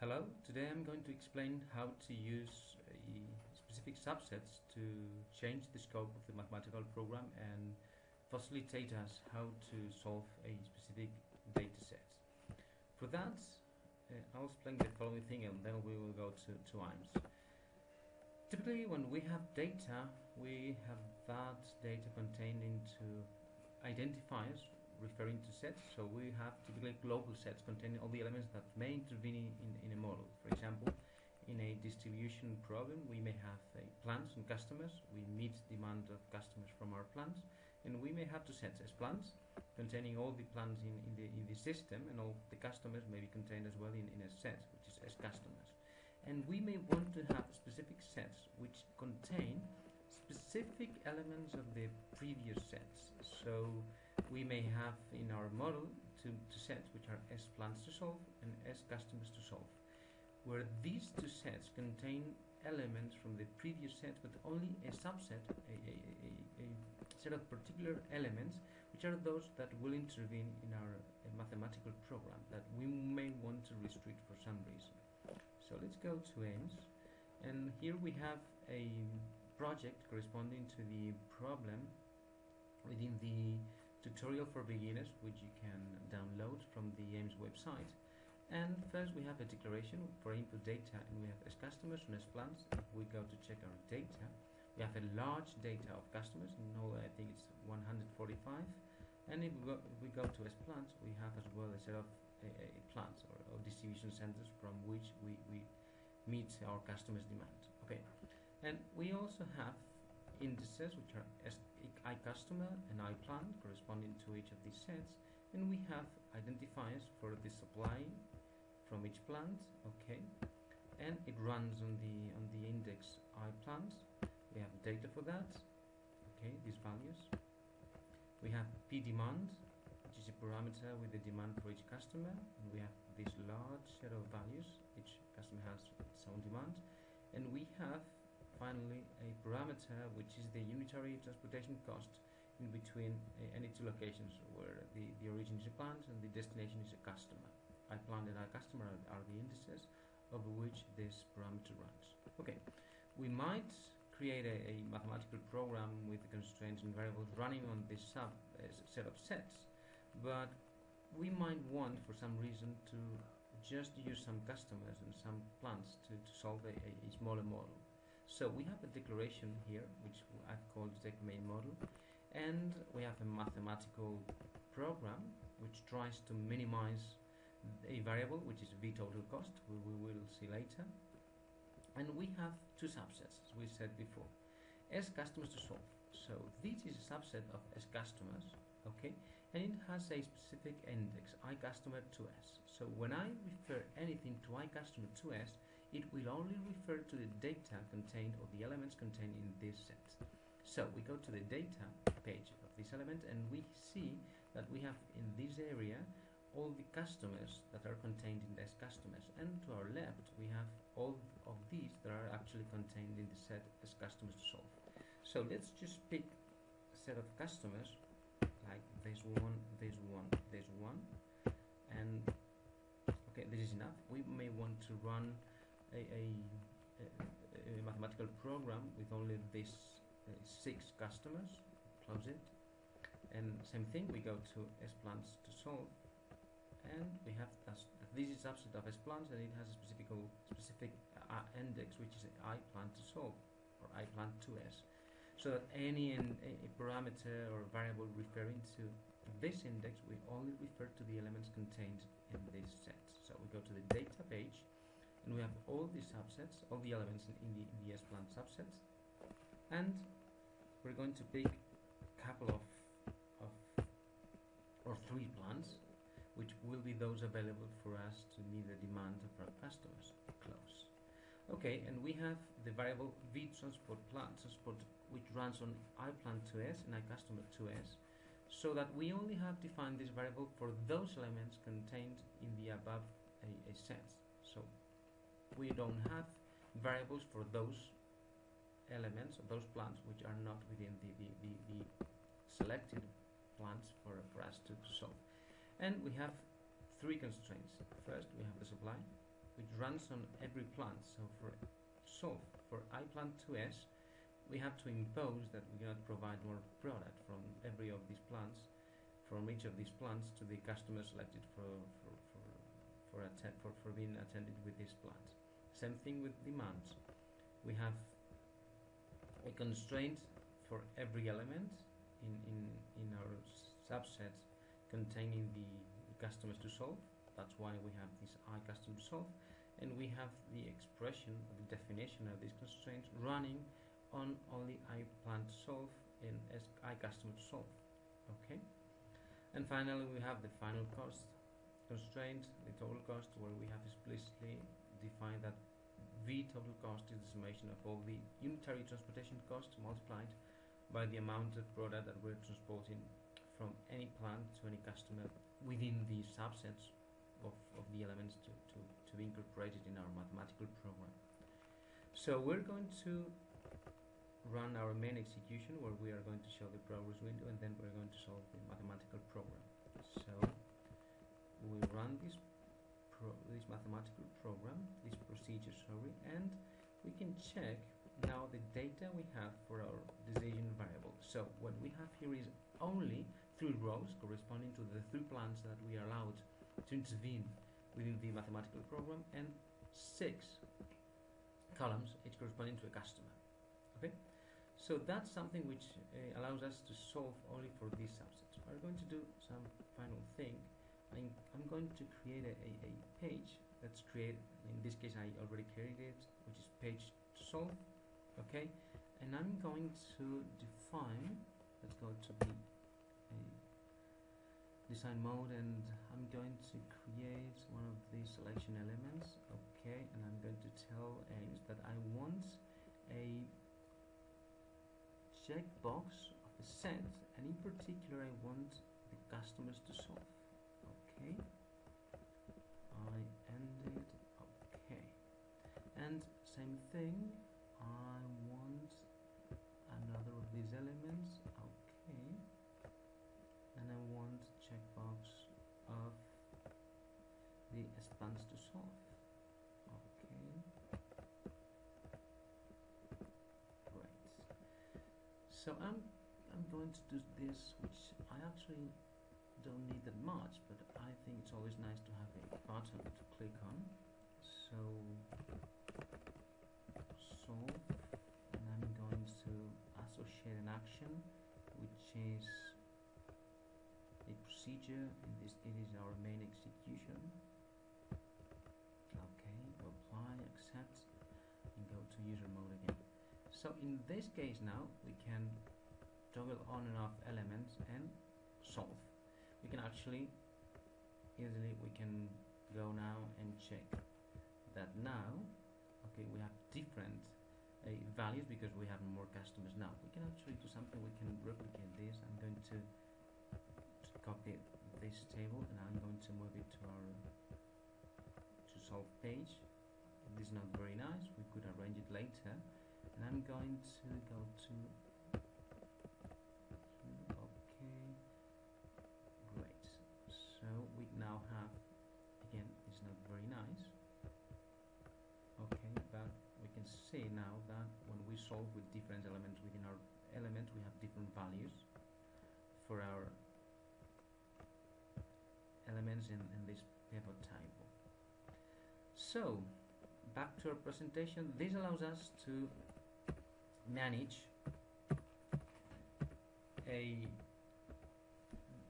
Hello, today I'm going to explain how to use specific subsets to change the scope of the mathematical program and facilitate us how to solve a specific data set. For that, uh, I'll explain the following thing and then we will go to, to AIMMS. Typically when we have data, we have that data contained into identifiers referring to sets. So we have typically global sets containing all the elements that may intervene in, in a model. For example, in a distribution problem, we may have uh, plants and customers. We meet demand of customers from our plants, and we may have two sets as plants containing all the plants in, in, the, in the system, and all the customers may be contained as well in, in a set, which is as customers. And we may want to have specific sets which contain specific elements of the previous sets. So we may have in our model two, two sets which are S plants to solve and S customers to solve, where these two sets contain elements from the previous set, but only a subset, a, a, a, a set of particular elements, which are those that will intervene in our uh, mathematical program that we may want to restrict for some reason. So let's go to AIMMS, and here we have a project corresponding to the problem within the tutorial for beginners which you can download from the AIMMS website. And first we have a declaration for input data and we have as customers and as plants we go to check our data. We have a large data of customers in all I think it's 145 and if we go, if we go to as plants we have as well a set of plants or, or, distribution centers from which we, we meet our customers demand. Okay. And we also have indices which are I customer and I plant corresponding to each of these sets and we have identifiers for the supply from each plant okay? And it runs on the on the index I plant we have data for that okay these values. We have P demand which is a parameter with the demand for each customer and we have this large set of values. Each customer has its own demand. And we have finally a parameter which is the unitary transportation cost in between uh, any two locations where the, the origin is a plant and the destination is a customer. I plant and customer are, are the indices over which this parameter runs. Okay, we might create a, a, mathematical program with the constraints and variables running on this sub uh, set of sets, but we might want for some reason to just use some customers and some plants to, to solve a, a smaller model. So we have a declaration here, which I've called the main model, and we have a mathematical program which tries to minimize a variable, which is v total cost, we, we will see later. And we have two subsets, as we said before. S customers to solve. So this is a subset of S customers, okay, and it has a specific index, I customer to S. So when I refer anything to I customer to S, it will only refer to the data contained or the elements contained in this set. So we go to the data page of this element and we see that we have in this area all the customers that are contained in this customers and to our left we have all of these that are actually contained in the set as customers to solve. So let's just pick a set of customers like this one, this one, this one and okay this is enough. We may want to run a, a, a mathematical program with only these uh, six customers, close it, and same thing, we go to S-plants to solve, and we have this is subset of S-plants, and it has a specific specific uh, index, which is I plant to solve, or I plant to S. So that any parameter or variable referring to this index, we only refer to the elements contained in this set. So we go to the data page, and we have all the subsets, all the elements in, the, in the S-plant subsets, and we're going to pick a couple of, of or three plants, which will be those available for us to meet the demand of our customers. Close. Okay, and we have the variable v transport plant transport which runs on I plant 2s and I customer 2s, so that we only have defined this variable for those elements contained in the above a, a sense. So we don't have variables for those elements those plants which are not within the, the, the, the selected plants for, for us to solve. And we have three constraints. First, we have the supply, which runs on every plant. So for solve for iPlant 2S, we have to impose that we cannot provide more product from every of these plants, from each of these plants to the customer selected for for for for, for, for being attended with this plant. Same thing with demands. We have a constraint for every element in, in, in our subset containing the, customers to solve. That's why we have this I custom to solve. And we have the expression, the definition of these constraints running on only I plan to solve and I custom to solve. Okay? And finally, we have the final cost constraint, the total cost, where we have explicitly defined that V total cost is the summation of all the unitary transportation costs multiplied by the amount of product that we're transporting from any plant to any customer within the subsets of, of the elements to, to, to be incorporated in our mathematical program. So we're going to run our main execution where we are going to show the progress window and then we're going to solve the mathematical program. So we run this pro this mathematical program, this procedure, sorry, and we can check now the data we have for our decision variable. So what we have here is only three rows corresponding to the three plants that we are allowed to intervene within the mathematical program and six columns, each corresponding to a customer. Okay, so that's something which uh, allows us to solve only for these subsets. We're going to do some final thing. I'm, I'm going to create a, a, a page that's created. In this case, I already created it, which is page solve. Okay, and I'm going to define. Let's go to the design mode and I'm going to create one of these selection elements okay and I'm going to tell AIMMS that I want a checkbox of a set and in particular I want the customers to solve okay. I ended okay. And same thing I want another of these elements okay. And I want checkbox of the stance to solve okay. Great. So I'm I'm going to do this which I actually don't need that much but I think it's always nice to have a button to click on. So solve and I'm going to associate an action which is a procedure. In this it is our main execution. Okay apply accept and go to user mode again. So in this case now we can toggle on and off elements and solve we can actually easily we can go now and check that now okay we have different uh, values because we have more customers now. We can actually do something we can replicate this. I'm going to copy this table and I'm going to move it to our to solve page. This is not very nice. We could arrange it later. And I'm going to go to okay great so we now have again it's not very nice okay but we can see now that when we solve with different elements within our element we have different values for our elements in, in this pivot table. So, back to our presentation, this allows us to manage a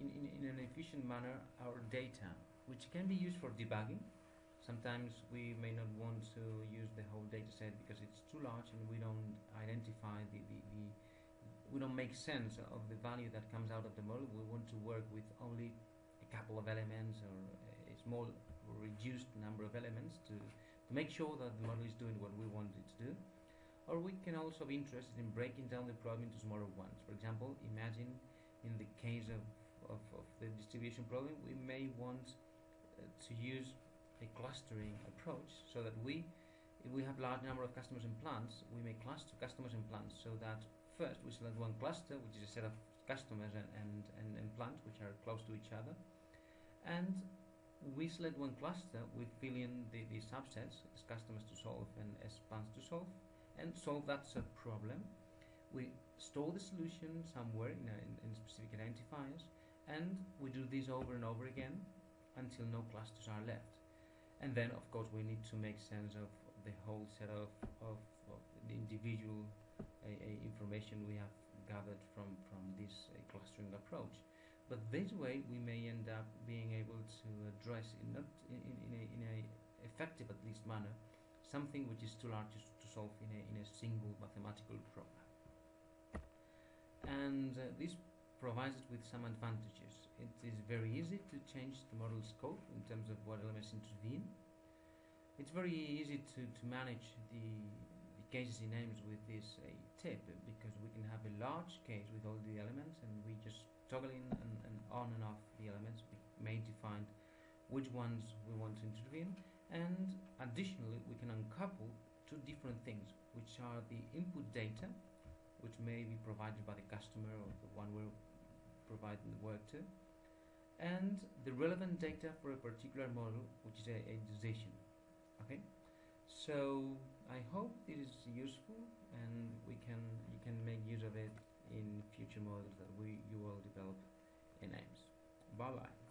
in, in, in an efficient manner our data, which can be used for debugging. Sometimes we may not want to use the whole data set because it's too large and we don't identify the, the, the we don't make sense of the value that comes out of the model. We want to work with only a couple of elements or a small reduced number of elements to, to make sure that the model is doing what we want it to do. Or we can also be interested in breaking down the problem into smaller ones. For example, imagine in the case of, of, of the distribution problem, we may want uh, to use a clustering approach so that we, if we have large number of customers and plants, we may cluster customers and plants so that first we select one cluster, which is a set of customers and, and, and, and plants which are close to each other and we select one cluster, we fill in the, the subsets as customers to solve and as plants to solve, and solve that sub problem. We store the solution somewhere in, a, in, in specific identifiers, and we do this over and over again until no clusters are left. And then, of course, we need to make sense of the whole set of, of, of the individual uh, uh, information we have gathered from, from this uh, clustering approach. But this way, we may end up being able to address, in not in, in, a, in a effective at least manner, something which is too large to, to solve in a, in a single mathematical problem. And uh, this provides us with some advantages. It is very easy to change the model scope in terms of what elements intervene. It's very easy to, to manage the, the cases in AIMMS with this uh, tip because we can have a large case with all the elements and we just toggle in and, and on and off the elements. We may define which ones we want to intervene and additionally we can uncouple two different things which are the input data which may be provided by the customer or the one we're providing the work to and the relevant data for a particular model which is a, a decision okay so I hope this is useful and we can you can make use of it in future models that we you will develop in AIMMS. Bye bye.